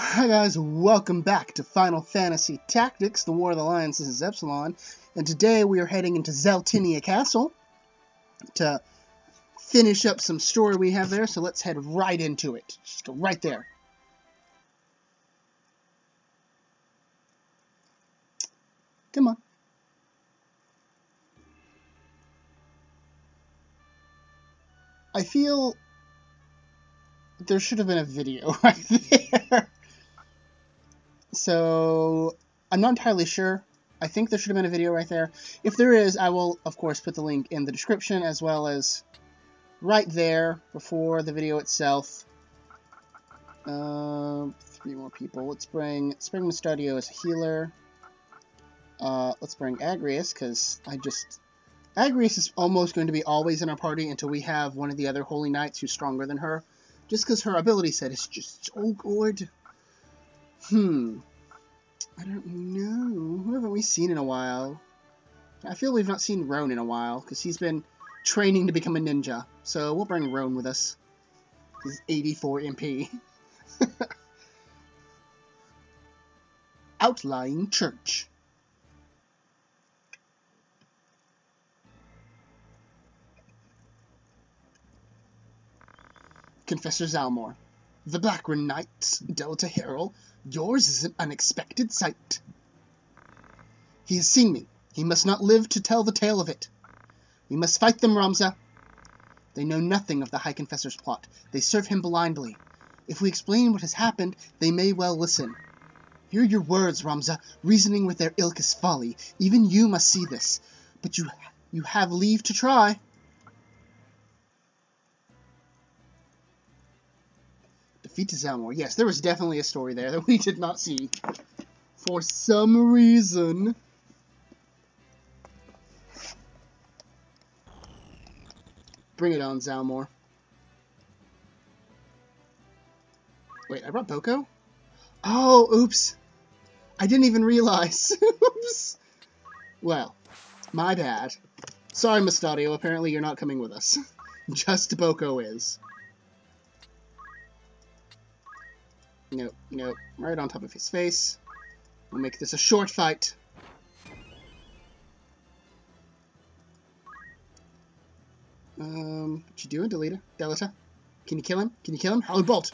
Hi guys, welcome back to Final Fantasy Tactics, the War of the Lions. This is Epsilon, and today we are heading into Zeltennia Castle to finish up some story we have there, so let's head right into it. Just go right there. Come on. I feel there should have been a video right there. So, I'm not entirely sure. I think there should have been a video right there. If there is, I will, of course, put the link in the description as well as right there before the video itself. Uh, three more people. Let's bring Spring Mustadio as a healer. Uh, let's bring Agrias, because I just... Agrias is almost going to be always in our party until we have one of the other Holy Knights who's stronger than her. Just because her ability set is just so good. Hmm. I don't know. Who haven't we seen in a while? I feel we've not seen Roan in a while, because he's been training to become a ninja. So we'll bring Roan with us. He's 84 MP. Outlying Church. Confessor Zalmour. The Blackren Knights, Delita Heiral, yours is an unexpected sight. He has seen me. He must not live to tell the tale of it. We must fight them, Ramza. They know nothing of the High Confessor's plot. They serve him blindly. If we explain what has happened, they may well listen. Hear your words, Ramza. Reasoning with their ilk is folly. Even you must see this. But you, you have leave to try. To Zalmour. Yes, there was definitely a story there that we did not see. For some reason. Bring it on, Zalmour. Wait, I brought Boco? Oh, oops. I didn't even realize. oops. Well, my bad. Sorry, Mustadio, apparently you're not coming with us. Just Boco is. Nope, nope. Right on top of his face. We'll make this a short fight. Um, what you doing, Delita? Delita? Can you kill him? Can you kill him? Hallowed Bolt!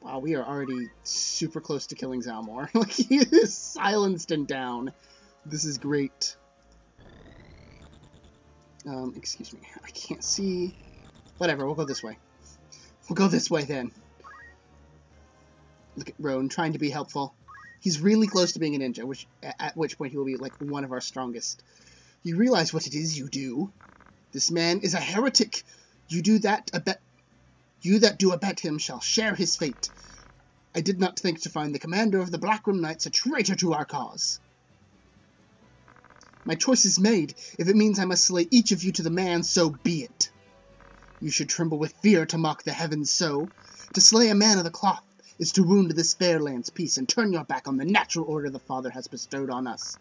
Wow, we are already super close to killing Zalmour. like, he is silenced and down. This is great. Um, excuse me. I can't see. Whatever, we'll go this way. We'll go this way then. Look at Roan trying to be helpful. He's really close to being a ninja, which at which point he will be like one of our strongest. You realize what it is you do. This man is a heretic. You do that abet you that do abet him shall share his fate. I did not think to find the commander of the Blackroom Knights a traitor to our cause. My choice is made. If it means I must slay each of you to the man, so be it. You should tremble with fear to mock the heavens so. To slay a man of the cloth is to wound this fair land's peace and turn your back on the natural order the Father has bestowed on us.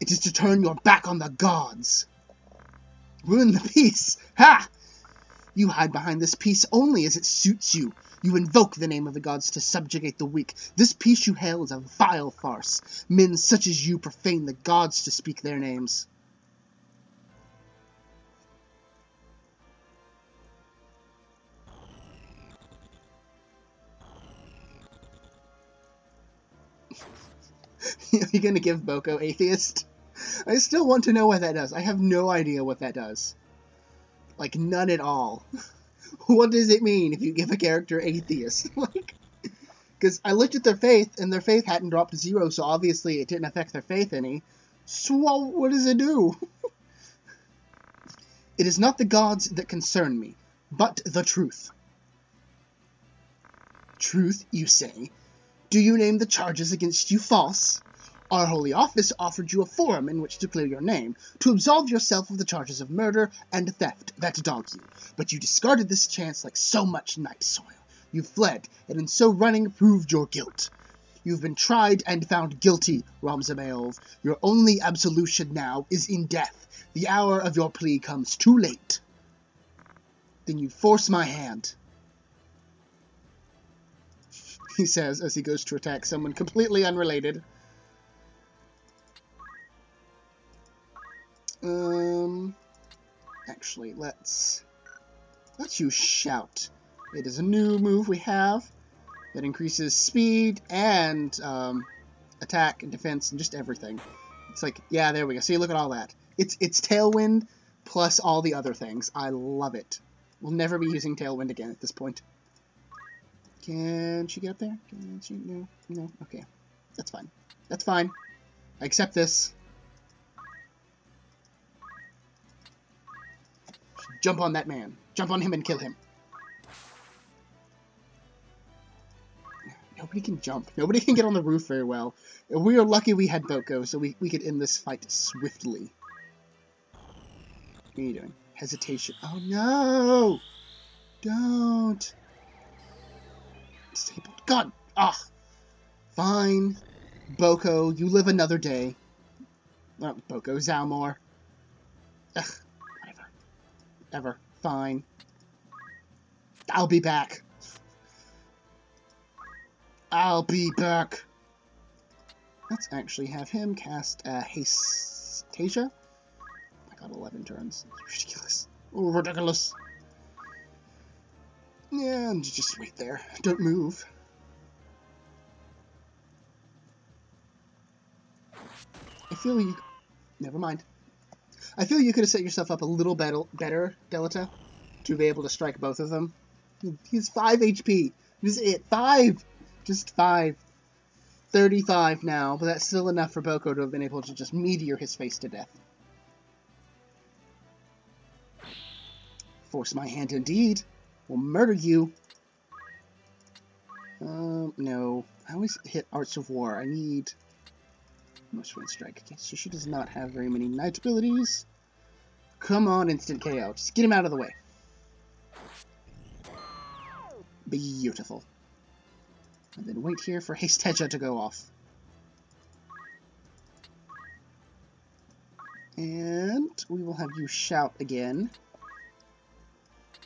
It is to turn your back on the gods. Ruin the peace. Ha! You hide behind this peace only as it suits you. You invoke the name of the gods to subjugate the weak. This peace you hail is a vile farce. Men such as you profane the gods to speak their names. You gonna give Boco atheist? I still want to know what that does. I have no idea what that does. Like, none at all. what does it mean if you give a character atheist? like, because I looked at their faith, and their faith hadn't dropped to zero, so obviously it didn't affect their faith any. So what does it do? it is not the gods that concern me, but the truth. Truth, you say? Do you name the charges against you false? Our Holy Office offered you a forum in which to clear your name, to absolve yourself of the charges of murder and theft that dog you, but you discarded this chance like so much night soil. You fled, and in so running proved your guilt. You've been tried and found guilty, Ramza Beoulve. Your only absolution now is in death. The hour of your plea comes too late. Then you force my hand. he says as he goes to attack someone completely unrelated. Um, actually, let's let's use shout. It is a new move we have that increases speed and um, attack and defense and just everything. It's like, yeah, there we go. See, look at all that. It's it's Tailwind plus all the other things. I love it. We'll never be using Tailwind again at this point. Can she get up there? Can she? No. No. Okay. That's fine. That's fine. I accept this. Jump on that man. Jump on him and kill him. Nobody can jump. Nobody can get on the roof very well. We are lucky we had Boco, so we, we could end this fight swiftly. What are you doing? Hesitation. Oh no! Don't! Disabled. God! Ah! Fine. Boco, you live another day. Well, Boco, Zalmour. Ugh. Ever. Fine. I'll be back. I'll be back. Let's actually have him cast uh, Hastasia. I got 11 turns. Ridiculous. Oh, ridiculous. Yeah, and just wait there. Don't move. I feel you... Never mind. I feel you could have set yourself up a little better, better Delita, to be able to strike both of them. He's 5 HP. This is it. 5! Just 5. 35 now, but that's still enough for Boco to have been able to just meteor his face to death. Force my hand indeed. Will murder you. Um, no. I always hit Arts of War. I need... Most Wind Strike. Okay, so she does not have very many Knight abilities. Come on, Instant KO. Just get him out of the way. Beautiful. And then wait here for Haste Hastega to go off. And we will have you shout again.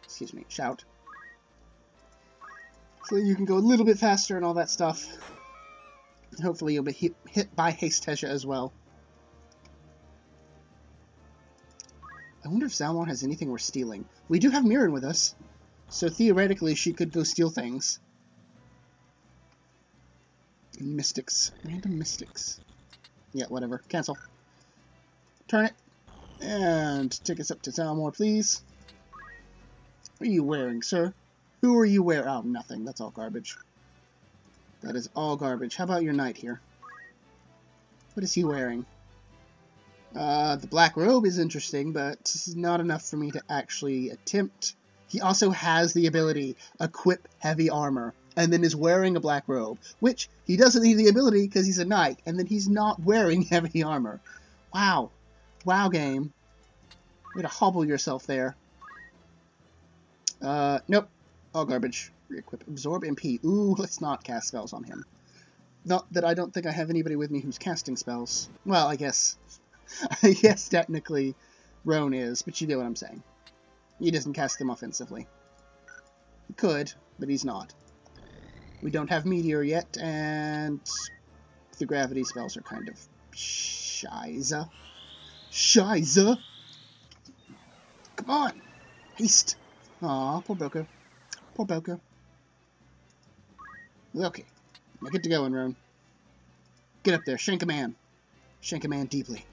Excuse me, shout. So you can go a little bit faster and all that stuff. Hopefully you'll be hit, hit by Hastega as well. I wonder if Zalmour has anything we're stealing. We do have Mirren with us, so theoretically she could go steal things. Mystics. Random Mystics. Yeah, whatever. Cancel. Turn it. And take us up to Zalmour, please. What are you wearing, sir? Who are you wearing? Oh, nothing. That's all garbage. That is all garbage. How about your knight here? What is he wearing? Uh, the black robe is interesting, but not enough for me to actually attempt. He also has the ability, equip heavy armor and then is wearing a black robe, which he doesn't need the ability because he's a knight, and then he's not wearing heavy armor. Wow. Wow, game. Way to hobble yourself there. Uh, nope. All garbage. Re-equip. Absorb MP. Ooh, let's not cast spells on him. Not that I don't think I have anybody with me who's casting spells. Well, I guess... Guess technically Roan is, but you get what I'm saying. He doesn't cast them offensively. He could, but he's not. We don't have Meteor yet, and the gravity spells are kind of shiza. Shiza! Come on! Haste! Aw, poor Boco. Poor Boco. Okay. Now get to going, Roan. Get up there. Shank a man. Shank a man deeply.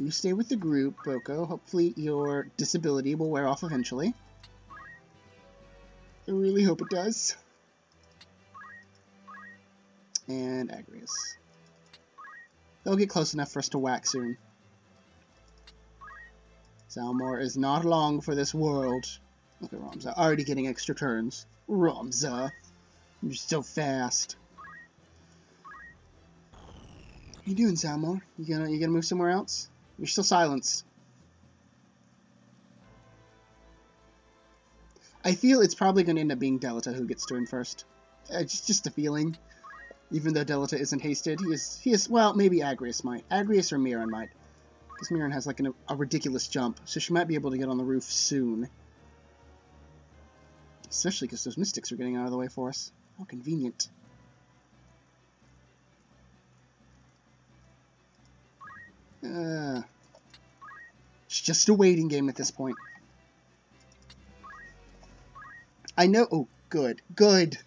You stay with the group, Boco. Hopefully your disability will wear off eventually. I really hope it does. And Agrias. They'll get close enough for us to whack soon. Zalmour is not long for this world. Look at Ramza, already getting extra turns. Ramza, you're so fast. What are you doing, Zalmour? You gonna you gonna move somewhere else? You're still silenced. I feel it's probably going to end up being Delita who gets turned first. It's just, just a feeling. Even though Delita isn't hasted, he is, he is, well, maybe Agrias might. Agrias or Mirren might. Because Mirren has like an, a ridiculous jump, so she might be able to get on the roof soon. Especially because those mystics are getting out of the way for us. How convenient. Uh, it's just a waiting game at this point. I know... Oh, good. Good.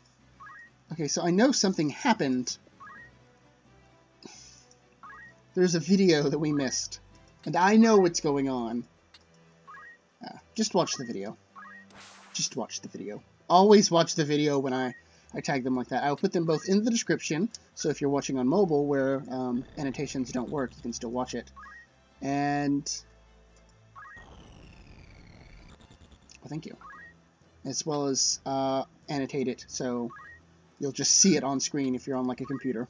Okay, so I know something happened. There's a video that we missed. And I know what's going on. Uh, just watch the video. Just watch the video. Always watch the video when I, I tag them like that. I'll put them both in the description, so if you're watching on mobile where um, annotations don't work, you can still watch it. And... Well, thank you. As well as uh, annotate it, so you'll just see it on screen if you're on like a computer.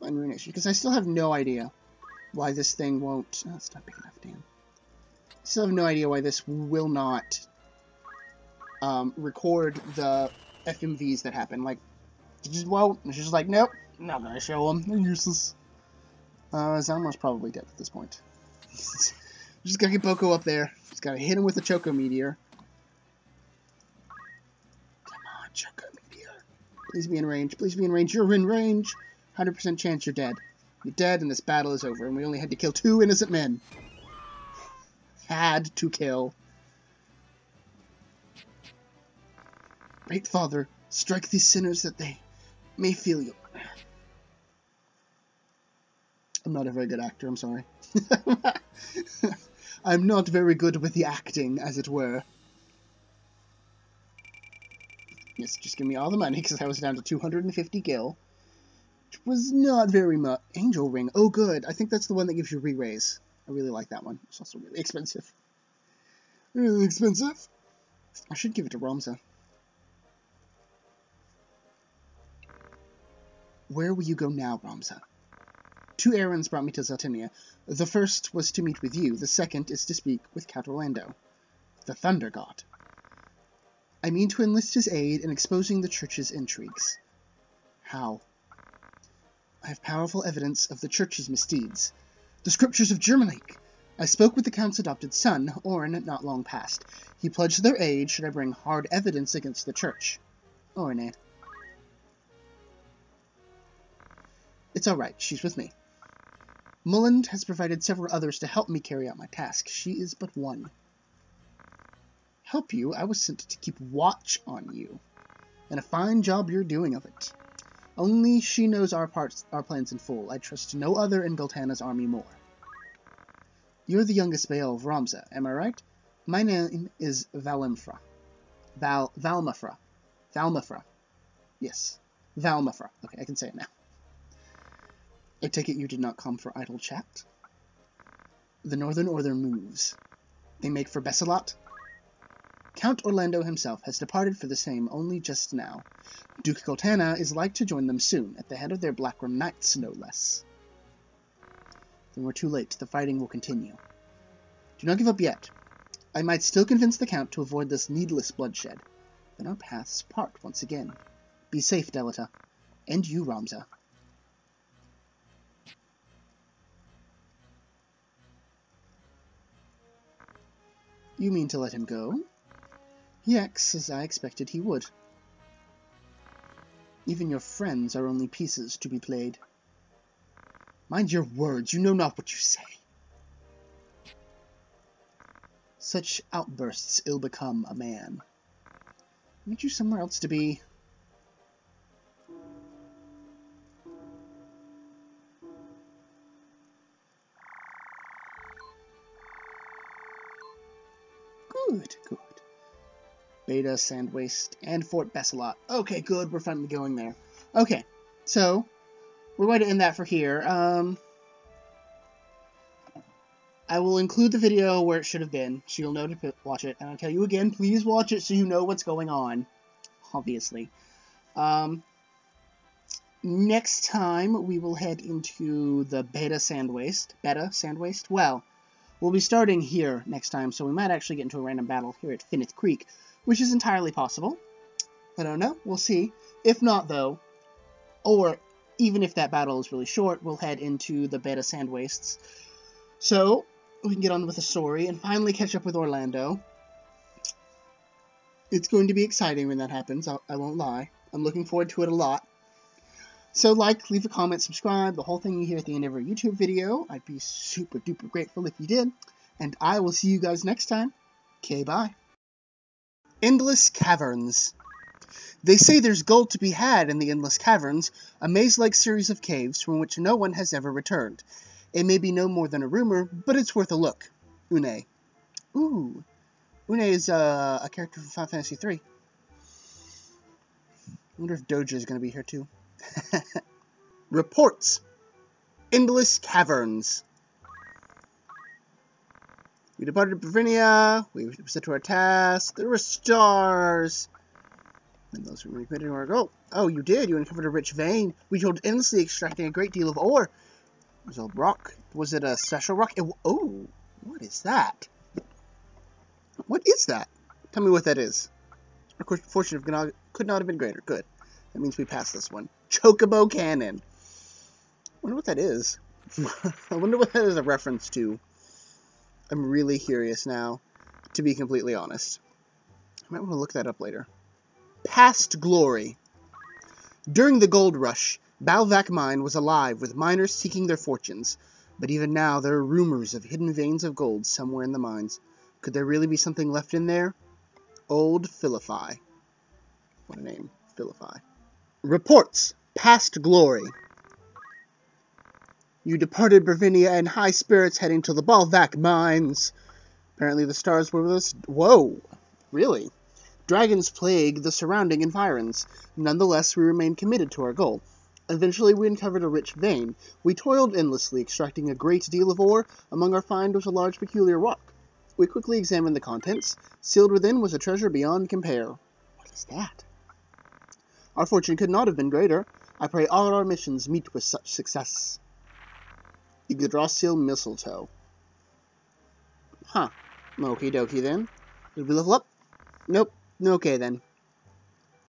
Find because I still have no idea why this thing won't... Oh, it's not big enough, damn. Still have no idea why this will not um, record the FMVs that happen. Like, just, well, she's just like, nope, not gonna show them. They're useless. Uh, Zalmour's probably dead at this point. just gotta get Boco up there. Just gotta hit him with the Choco Meteor. Come on, Choco Meteor. Please be in range. Please be in range. You're in range. 100% chance you're dead. You're dead and this battle is over, and we only had to kill two innocent men. Had to kill. Great Father, strike these sinners that they may feel you. I'm not a very good actor, I'm sorry. I'm not very good with the acting, as it were. Yes, just give me all the money, because I was down to 250 gil Which was not very much. Angel Ring. Oh, good. I think that's the one that gives you re-raise. I really like that one. It's also really expensive. Really expensive. I should give it to Ramza. Where will you go now, Ramza? Two errands brought me to Zeltennia. The first was to meet with you. The second is to speak with Count Orlandeau, the Thunder God. I mean to enlist his aid in exposing the Church's intrigues. How? I have powerful evidence of the Church's misdeeds. The scriptures of Germonik! I spoke with the Count's adopted son, Orran, not long past. He pledged their aid should I bring hard evidence against the Church. Orran. It's all right. She's with me. Mullonde has provided several others to help me carry out my task. She is but one. Help you? I was sent to keep watch on you. And a fine job you're doing of it. Only she knows our parts, our plans in full. I trust no other in Goltanna's army more. You're the youngest Beoulve Ramza, am I right? My name is Valimfra. Val Valmafra. Valmafra. Yes. Valmafra. Okay, I can say it now. I take it you did not come for idle chat? The Northern Order moves. They make for Besselat? Count Orlandeau himself has departed for the same only just now. Duke Goltanna is like to join them soon, at the head of their Blackroom Knights, no less. Then we're too late. The fighting will continue. Do not give up yet. I might still convince the Count to avoid this needless bloodshed. Then our paths part once again. Be safe, Delita. And you, Ramza. You mean to let him go? He acts as I expected he would. Even your friends are only pieces to be played. Mind your words, you know not what you say. Such outbursts ill become a man. Need you somewhere else to be. Beddha, Sandwaste, and Fort Besselat. Okay, good, we're finally going there. Okay, so, we're going to end that for here. Um, I will include the video where it should have been, so you'll know to watch it. And I'll tell you again, please watch it so you know what's going on, obviously. Um, next time, we will head into the Beddha Sandwaste. Beddha Sandwaste? Well, we'll be starting here next time, so we might actually get into a random battle here at Finnath Creek which is entirely possible. I don't know. We'll see. If not, though, or even if that battle is really short, we'll head into the Beddha Sand Wastes. So, we can get on with the story and finally catch up with Orlandeau. It's going to be exciting when that happens, I won't lie. I'm looking forward to it a lot. So like, leave a comment, subscribe, the whole thing you hear at the end of every YouTube video. I'd be super duper grateful if you did. And I will see you guys next time. Okay, bye. Endless Caverns. They say there's gold to be had in the Endless Caverns, a maze-like series of caves from which no one has ever returned. It may be no more than a rumor, but it's worth a look. Une. Ooh. Une is uh, a character from Final Fantasy III. I wonder if Doja is going to be here too. Reports. Endless Caverns. We departed Bervenia. We set to our task. There were stars. And those were committed to our goal. Oh, you did. You uncovered a rich vein. We told endlessly extracting a great deal of ore. Was it a rock? Was it a special rock? It, oh, what is that? What is that? Tell me what that is. Our fortune could not have been greater. Good. That means we passed this one. Chocobo Cannon. I wonder what that is. I wonder what that is a reference to. I'm really curious now, to be completely honest. I might want to look that up later. Past Glory. During the gold rush, Balvac Mine was alive with miners seeking their fortunes, but even now there are rumors of hidden veins of gold somewhere in the mines. Could there really be something left in there? Old Philippi. What a name, Philippi. Reports. Past glory. You departed Bervenia in high spirits heading to the Balvac mines. Apparently the stars were with us. Whoa. Really? Dragons plague the surrounding environs. Nonetheless, we remained committed to our goal. Eventually, we uncovered a rich vein. We toiled endlessly, extracting a great deal of ore. Among our find was a large peculiar rock. We quickly examined the contents. Sealed within was a treasure beyond compare. What is that? Our fortune could not have been greater. I pray all our missions meet with such success. Yggdrasil Mistletoe. Huh. Okie dokie then. Did we level up? Nope. Okay then.